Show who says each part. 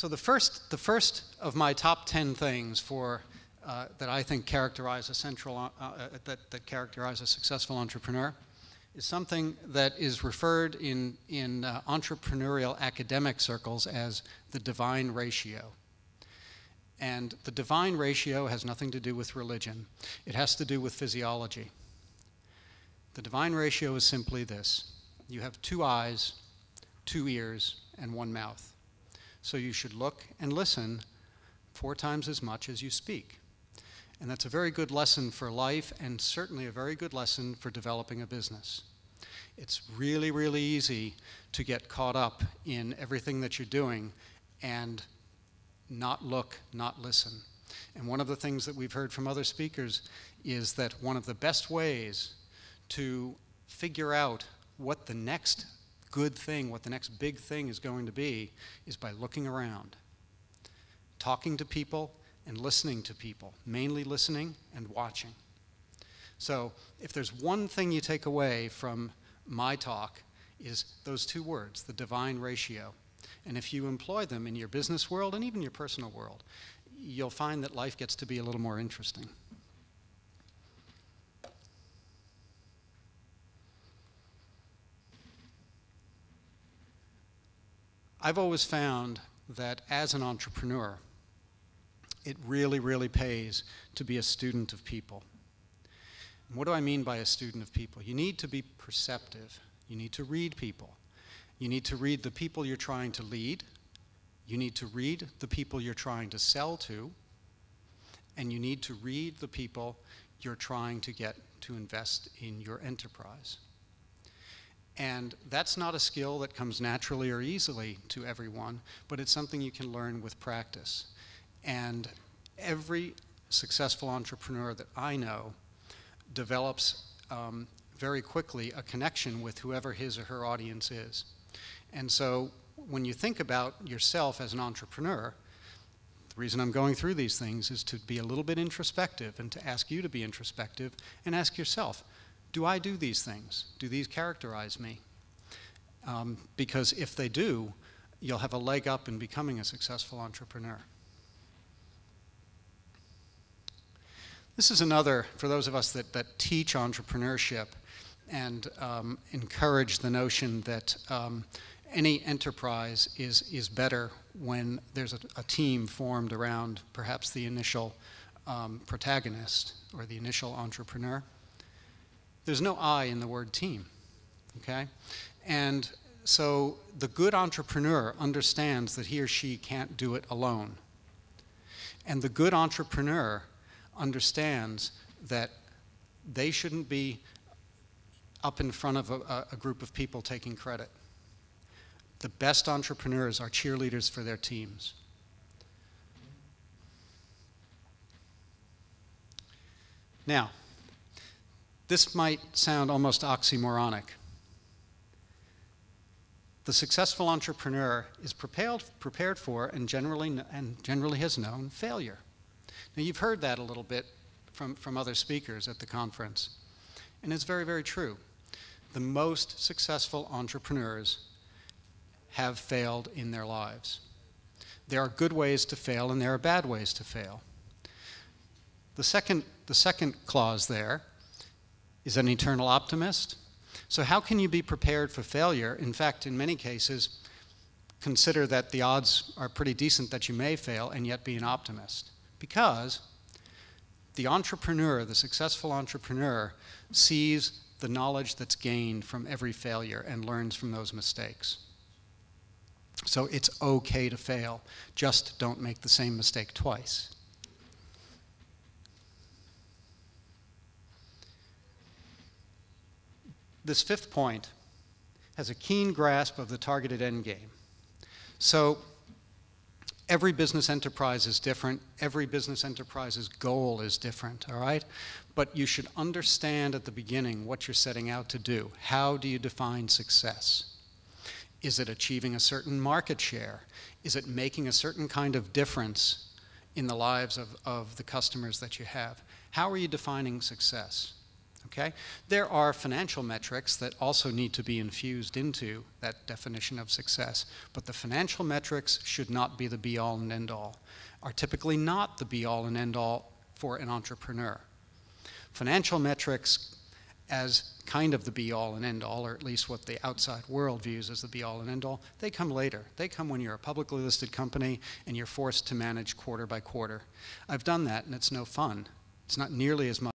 Speaker 1: So the first, the first of my top 10 things for, uh, that I think characterize a central, uh, uh, that, that characterize a successful entrepreneur is something that is referred in, in uh, entrepreneurial academic circles as the divine ratio. And the divine ratio has nothing to do with religion. It has to do with physiology. The divine ratio is simply this. You have two eyes, two ears, and one mouth. So you should look and listen four times as much as you speak. And that's a very good lesson for life and certainly a very good lesson for developing a business. It's really, really easy to get caught up in everything that you're doing and not look, not listen. And one of the things that we've heard from other speakers is that one of the best ways to figure out what the next good thing, what the next big thing is going to be, is by looking around, talking to people and listening to people, mainly listening and watching. So if there's one thing you take away from my talk is those two words, the divine ratio. And if you employ them in your business world and even your personal world, you'll find that life gets to be a little more interesting. I've always found that as an entrepreneur, it really, really pays to be a student of people. And what do I mean by a student of people? You need to be perceptive. You need to read people. You need to read the people you're trying to lead. You need to read the people you're trying to sell to. And you need to read the people you're trying to get to invest in your enterprise. And that's not a skill that comes naturally or easily to everyone, but it's something you can learn with practice. And every successful entrepreneur that I know develops um, very quickly a connection with whoever his or her audience is. And so when you think about yourself as an entrepreneur, the reason I'm going through these things is to be a little bit introspective and to ask you to be introspective and ask yourself, do I do these things? Do these characterize me? Um, because if they do, you'll have a leg up in becoming a successful entrepreneur. This is another, for those of us that, that teach entrepreneurship and um, encourage the notion that um, any enterprise is, is better when there's a, a team formed around perhaps the initial um, protagonist or the initial entrepreneur. There's no I in the word team, okay? And so the good entrepreneur understands that he or she can't do it alone. And the good entrepreneur understands that they shouldn't be up in front of a, a, group of people taking credit. The best entrepreneurs are cheerleaders for their teams. Now, this might sound almost oxymoronic. The successful entrepreneur is prepared, prepared for and generally, and generally has known failure. Now, you've heard that a little bit from, from other speakers at the conference, and it's very, very true. The most successful entrepreneurs have failed in their lives. There are good ways to fail, and there are bad ways to fail. The second, the second clause there is an eternal optimist. So, how can you be prepared for failure? In fact, in many cases, consider that the odds are pretty decent that you may fail and yet be an optimist. Because the entrepreneur, the successful entrepreneur, sees the knowledge that's gained from every failure and learns from those mistakes. So it's okay to fail, just don't make the same mistake twice. This fifth point has a keen grasp of the targeted end game. So every business enterprise is different. Every business enterprise's goal is different, all right? But you should understand at the beginning what you're setting out to do. How do you define success? Is it achieving a certain market share? Is it making a certain kind of difference in the lives of, of the customers that you have? How are you defining success? Okay? There are financial metrics that also need to be infused into that definition of success, but the financial metrics should not be the be all and end all, are typically not the be all and end all for an entrepreneur. Financial metrics as kind of the be all and end all, or at least what the outside world views as the be all and end all, they come later. They come when you're a publicly listed company and you're forced to manage quarter by quarter. I've done that and it's no fun. It's not nearly as much